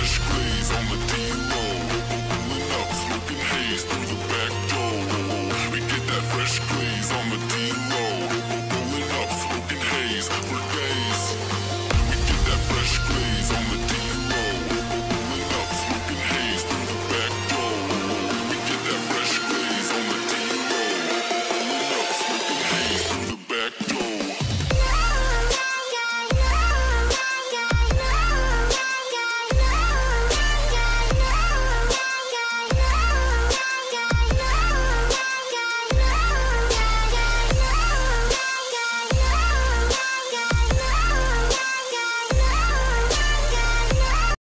fresh glaze on the D-roll.